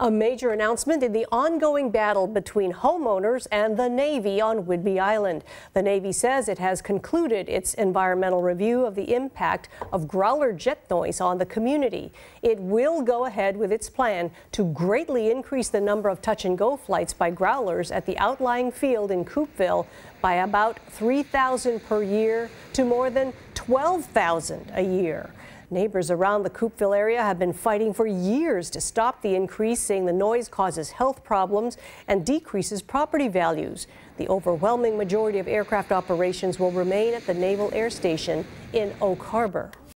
A major announcement in the ongoing battle between homeowners and the Navy on Whidbey Island. The Navy says it has concluded its environmental review of the impact of growler jet noise on the community. It will go ahead with its plan to greatly increase the number of touch and go flights by growlers at the outlying field in Coupeville by about 3,000 per year to more than 12,000 a year. Neighbors around the Coupeville area have been fighting for years to stop the increase, saying the noise causes health problems and decreases property values. The overwhelming majority of aircraft operations will remain at the Naval Air Station in Oak Harbor.